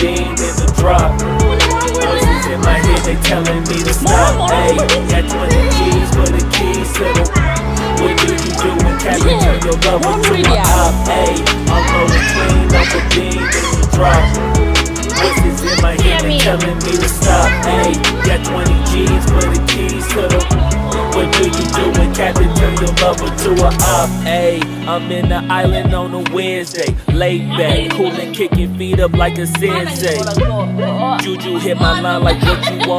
beam in the drop. Voices in my head, they telling me to stop. Hey, got 20 G's for the keys to the. What do you do when Captain turn your lover to a op? Hey, I'm rolling clean up a beam in the drop. Voices in my head, they telling me to stop. Hey, got 20 Do you do when Captain turn your lover to a op? Hey, I'm in the island on a Wednesday, laid back, coolin', kicking feet up like a sensei. Juju hit my line like what you want.